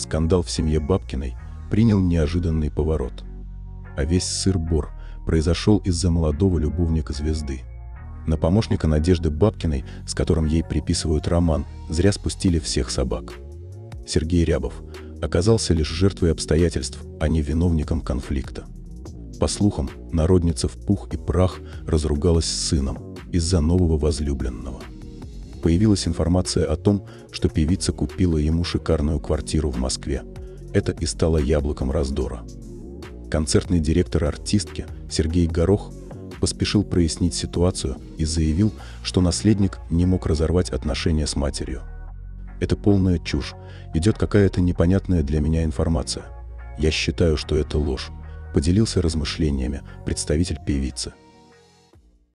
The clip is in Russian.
скандал в семье Бабкиной принял неожиданный поворот. А весь сыр-бор произошел из-за молодого любовника звезды. На помощника Надежды Бабкиной, с которым ей приписывают роман, зря спустили всех собак. Сергей Рябов оказался лишь жертвой обстоятельств, а не виновником конфликта. По слухам, народница в пух и прах разругалась с сыном из-за нового возлюбленного. Появилась информация о том, что певица купила ему шикарную квартиру в Москве. Это и стало яблоком раздора. Концертный директор артистки Сергей Горох поспешил прояснить ситуацию и заявил, что наследник не мог разорвать отношения с матерью. Это полная чушь. Идет какая-то непонятная для меня информация. Я считаю, что это ложь. Поделился размышлениями представитель певицы.